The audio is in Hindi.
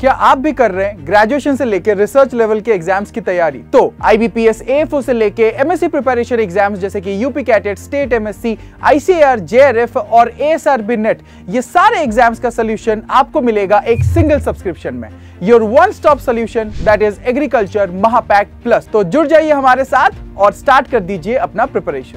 क्या आप भी कर रहे हैं ग्रेजुएशन से लेकर रिसर्च लेवल के एग्ज़ाम्स की तैयारी? तो आईबीपीएस एफ़ से लेके एमएससी प्रिपरेशन एग्ज़ाम्स जैसे कि UP CATET state MSc ICR JRF और एएसआर बी नेट ये सारे एग्ज़ाम्स का सोल्यूशन आपको मिलेगा एक सिंगल सब्सक्रिप्शन में। Your one stop solution that is agriculture Mahapack plus तो जुड़ जाइए हमारे साथ और स्टार्ट कर दीजिए अपना प्रिपरेशन